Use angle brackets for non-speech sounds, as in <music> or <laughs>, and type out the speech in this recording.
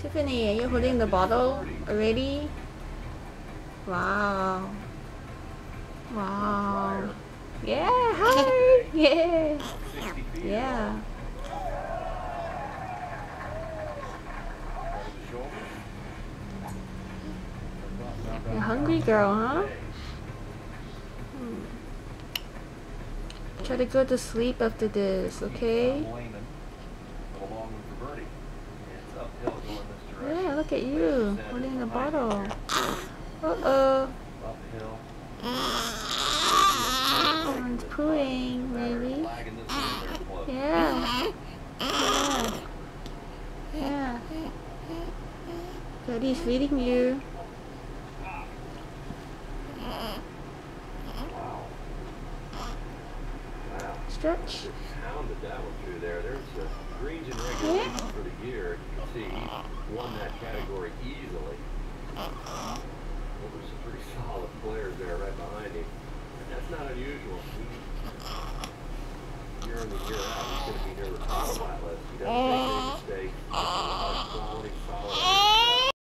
Tiffany, are you holding the bottle already? Wow. Wow. Yeah, hi. <laughs> Yeah. Yeah. You're a hungry girl, huh? Hmm. Try to go to sleep after this, okay? Yeah, look at you, holding the bottle. Uh-oh. Someone's pooing, maybe. Yeah. Yeah. Yeah. Daddy's feeding you. Stretch. Pounded that one through there. There's the greens and regulations for the year. You can see he won that category easily. Well, there's some pretty solid players there right behind him. And that's not unusual. Year in and year out, he's going to be near the